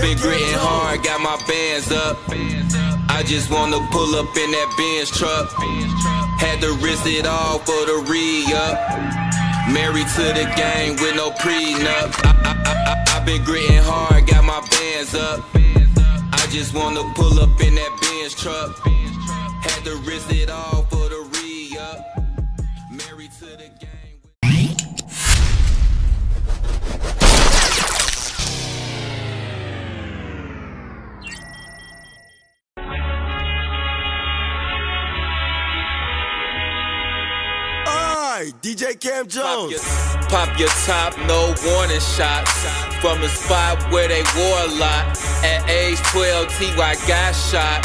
Been gritting hard, got my bands up. I just wanna pull up in that Benz truck. Had to risk it all for the re-up. Married to the game with no prenup. I, I, been gritting hard, got my bands up. I just wanna pull up in that Benz truck. Had to risk it all for DJ Cam Pop Jones. your, pop your top, no warning shots. From a spot where they wore a lot. At age 12, T.Y. got shot.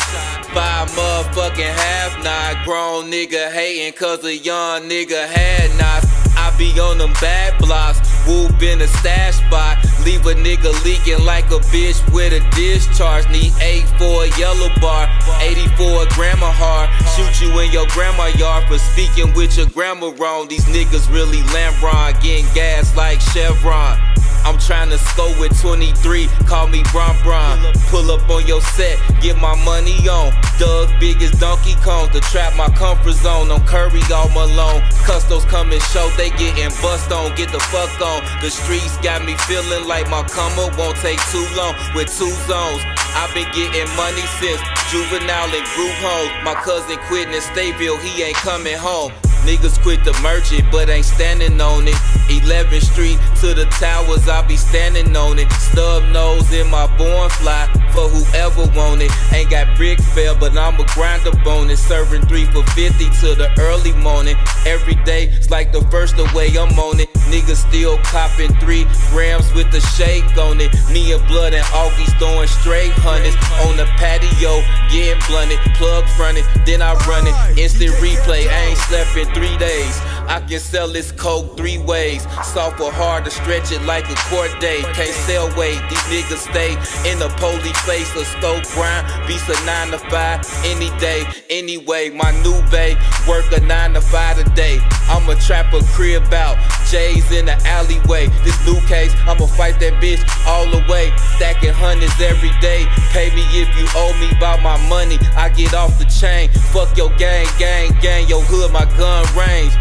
By a motherfucking half not Grown nigga hating cause a young nigga had not. I be on them bad blocks. Whoop in a stash spot. Leave a nigga leaking like a bitch with a discharge. Need 8 for a yellow bar. 80 for a grandma hard. Shoot you in your grandma yard for speaking with your grandma wrong. These niggas really Lambron. Getting gas like Chevron. I'm trying to score with 23, call me Bron Bron. Pull up on your set, get my money on. Doug big as Donkey Kong to trap my comfort zone. On Curry all Malone. Custos come and show they getting bust on. Get the fuck on. The streets got me feeling like my come up won't take too long. With two zones, I've been getting money since juvenile and group homes. My cousin quitting in Stateville, he ain't coming home. Niggas quit to merge it, but ain't standing on it. 11th Street to the towers, I be standing on it. Stub nose in my born fly for whoever want it. Ain't got brick fail, but I'm a grinder bonus. Serving 3 for 50 till the early morning. Every day, it's like the first away, I'm on it. Niggas still copping 3 grams with the shake on it. Me and Blood and Augie's throwing straight hundreds. On the patio, getting blunted. Plug fronted, then I run it. Instant replay, I ain't slept in three days. I can sell this coke three ways. Soft or hard to stretch it like a court date. Can't sell weight, these niggas stay in the police face. A scope grind, beats a nine to five any day. Anyway, my new bay work a nine to five today. I'm a trapper trap crib out, J's in the alleyway. This new case, I'ma fight that bitch all the way. Stacking hundreds every day. Pay me if you owe me by my money. I get off the chain. Fuck your gang, gang, gang. Your hood, my gun range.